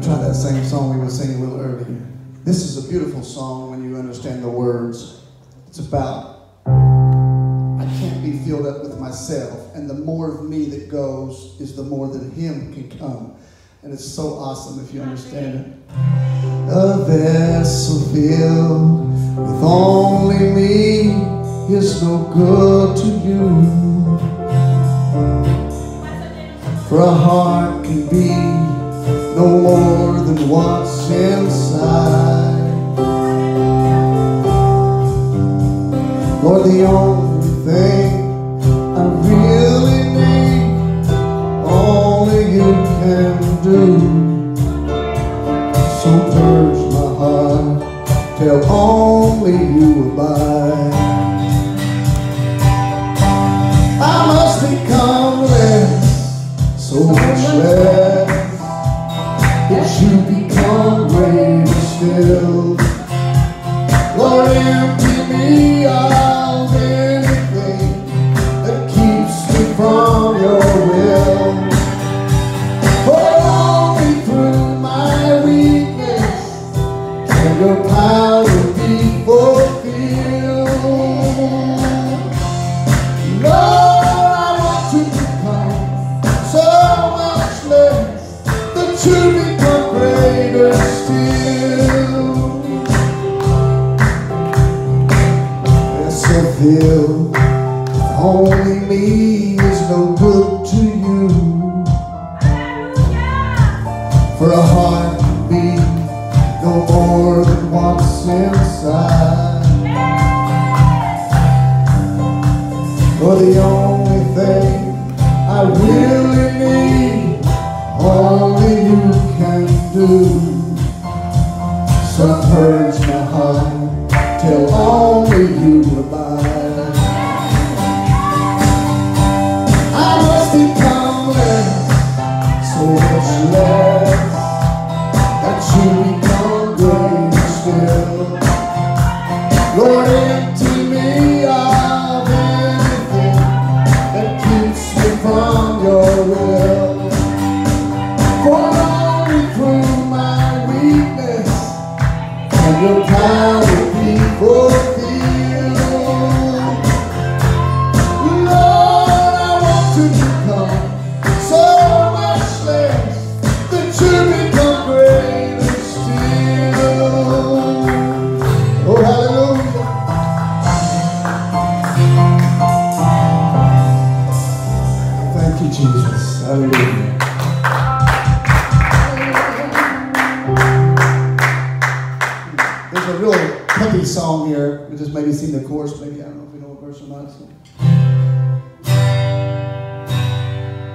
to try that same song we were singing a little earlier. This is a beautiful song when you understand the words. It's about, I can't be filled up with myself, and the more of me that goes is the more that Him can come. And it's so awesome if you understand it. A vessel filled with only me is no good to you. For a heart can be no more than what's inside. Lord, the only thing I really need, only you can do. So purge my heart till only you abide. Do. Thank you, Jesus. Hallelujah. There's a real peppy song here. We just maybe sing the chorus. Maybe I don't know if we know a verse or not. so.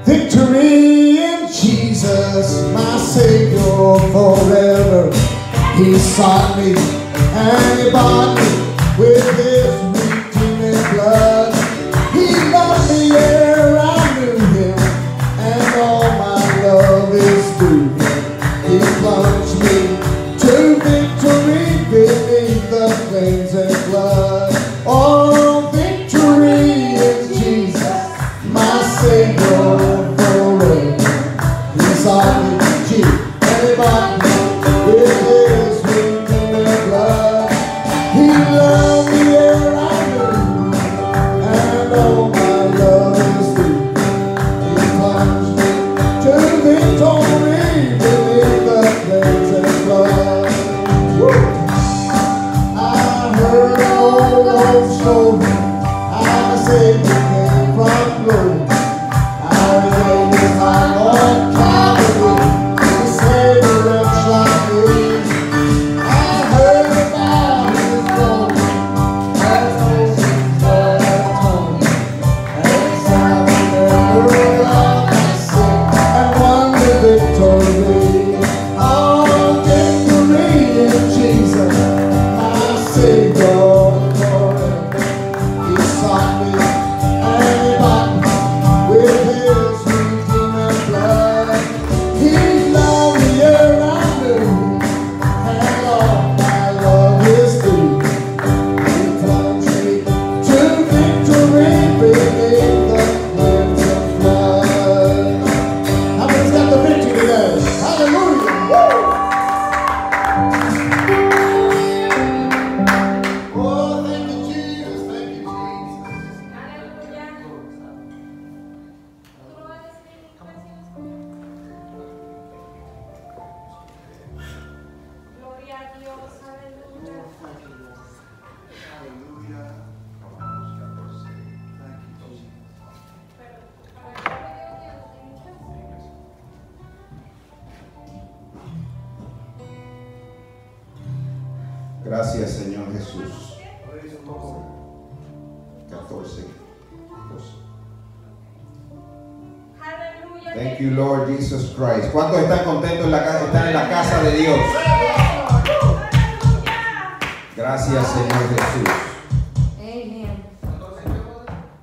Victory in Jesus, my Savior forever. He sought me and he bought me with his redeeming blood. Gracias, Señor Jesús. 14. 12. Aleluya. Thank you, Lord Jesus Christ. ¿Cuántos están contentos en la casa? Están en la casa de Dios. Gracias, Señor Jesús. Amen.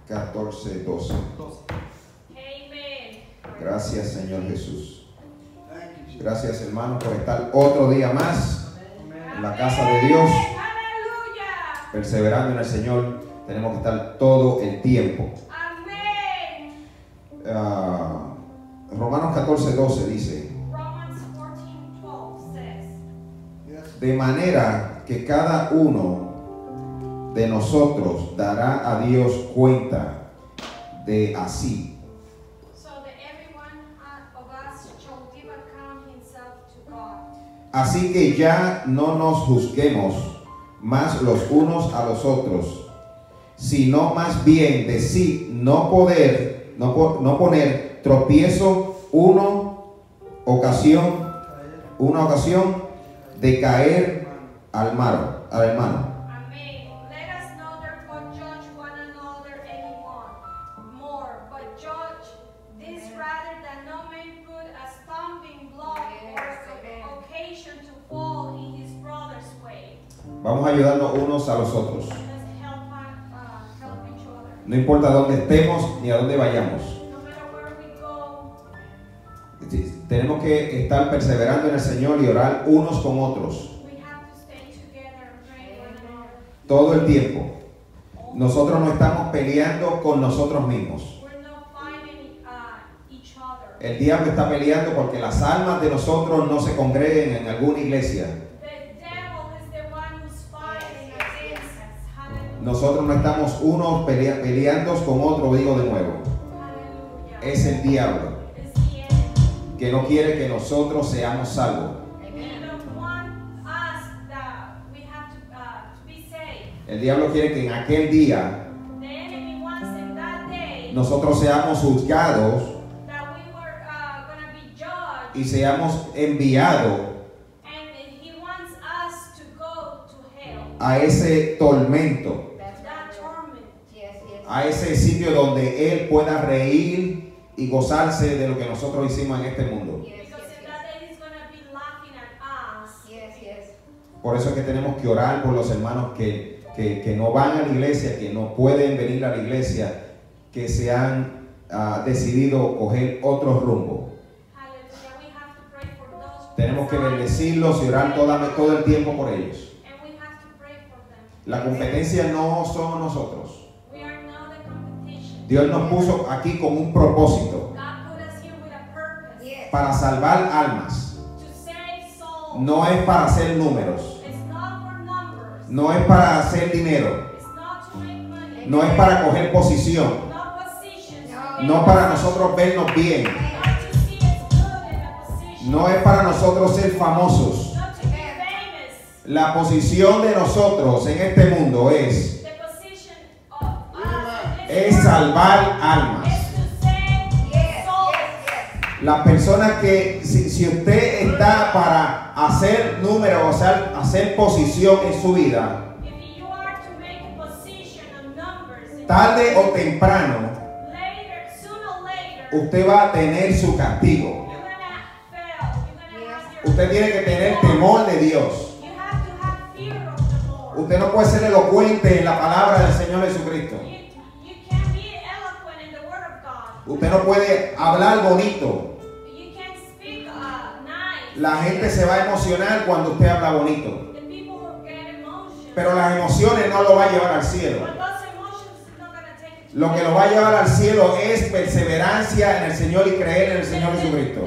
14, 12. Amen. Gracias, Señor Jesús. Gracias, hermano, por estar otro día más la casa de Dios, perseverando en el Señor. Tenemos que estar todo el tiempo. Amén. Ah, Romanos 14, 12 dice, Romans 14, 12 says, de manera que cada uno de nosotros dará a Dios cuenta de así. Así que ya no nos juzguemos más los unos a los otros, sino más bien decir no poder, no, no poner tropiezo uno ocasión, una ocasión de caer al mar, al hermano. No importa dónde estemos ni a dónde vayamos. Tenemos que estar perseverando en el Señor y orar unos con otros todo el tiempo. Nosotros no estamos peleando con nosotros mismos. El diablo está peleando porque las almas de nosotros no se congreguen en alguna iglesia. Nosotros no estamos unos pelea- peleando con otro, digo de nuevo. Es el diablo que no quiere que nosotros seamos salvos. El diablo quiere que en aquel día nosotros seamos juzgados y seamos enviados a ese tormento, a ese sitio donde Él pueda reír y gozarse de lo que nosotros hicimos en este mundo. Por eso es que tenemos que orar por los hermanos que, que- que no van a la iglesia, que no pueden venir a la iglesia, que se han ah, decidido coger otro rumbo. Tenemos que bendecirlos y orar toda- todo el tiempo por ellos. La competencia no somos nosotros. Dios nos puso aquí con un propósito para salvar almas. No es para hacer números. No es para hacer dinero. No es para coger posición. No. Para nosotros vernos bien. No es para nosotros ser famosos. La posición de nosotros en este mundo es, es salvar almas. Las personas que, si, si usted está para hacer números, o sea, hacer posición en su vida, tarde o temprano, usted va a tener su castigo. Usted tiene que tener temor de Dios. Usted no puede ser elocuente en la palabra del Señor Jesucristo. Usted no puede hablar bonito. Speak uh, nice. La gente se va a emocionar cuando usted habla bonito. Pero las emociones no lo va a llevar al cielo. Lo que lo va a llevar al cielo es perseverancia en el Señor y creer en el Señor Jesucristo.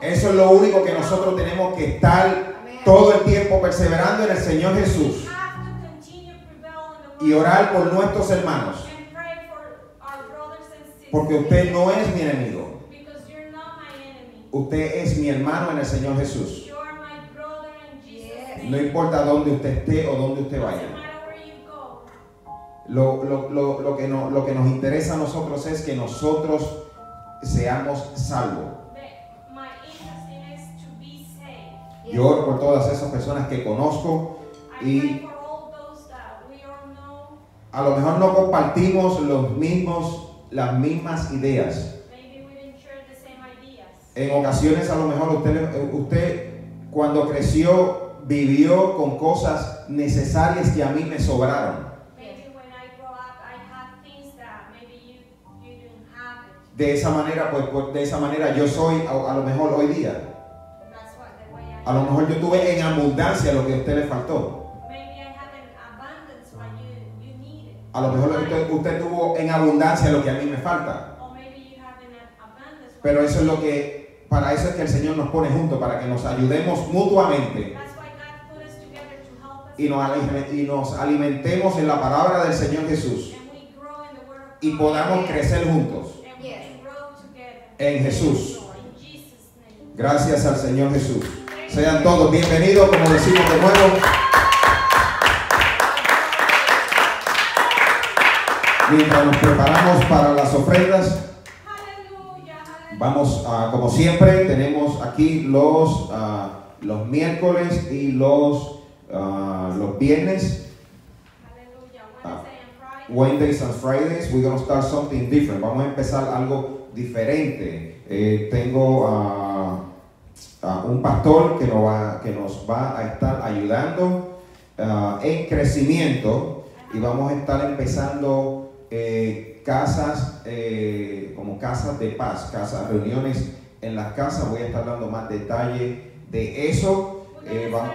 Eso es lo único que nosotros tenemos que estar todo el tiempo perseverando en el Señor Jesús y orar por nuestros hermanos. Porque usted no es mi enemigo. Because you're not my enemy. Usted es mi hermano en el Señor Jesús. You are my brother in Jesus' Yes. name. No importa dónde usted esté o dónde usted Doesn't vaya. matter where you go. Lo, lo- lo- lo que no- lo que nos interesa a nosotros es que nosotros seamos salvos. The- my interest in is to be saved. Yo oro por todas esas personas que conozco I y- pray for all those that we all know. a lo mejor no compartimos los mismos, las mismas ideas. En ocasiones a lo mejor usted, eh, usted cuando creció vivió con cosas necesarias que a mí me sobraron. De esa manera, pues, pues, de esa manera yo soy a, a lo mejor hoy día. A lo mejor yo tuve en abundancia lo que a usted le faltó. A lo mejor usted, usted tuvo en abundancia lo que a mí me falta. Pero eso es lo que, para eso es que el Señor nos pone juntos, para que nos ayudemos mutuamente That's why God put us together to help us y nos, y nos alimentemos en la palabra del Señor Jesús and we grow in the word of y podamos crecer juntos. And we Yes. can grow together. En Jesús. Gracias al Señor Jesús. Sean todos bienvenidos, como decimos de nuevo. Mientras nos preparamos para las ofrendas, vamos a, como siempre, tenemos aquí los, ah, los miércoles y los, ah, los viernes. Ah. Wednesdays and Fridays. We're going to start something different. Vamos a empezar algo diferente. Eh, tengo a un pastor que nos va, que nos va a estar ayudando en crecimiento y vamos a estar empezando eh, casas eh, como casas de paz, casas, reuniones en las casas. Voy a estar dando más detalle de eso. Eh, vamos-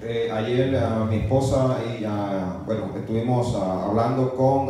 uh, uh, ayer mi esposa y ah, bueno estuvimos ah, hablando con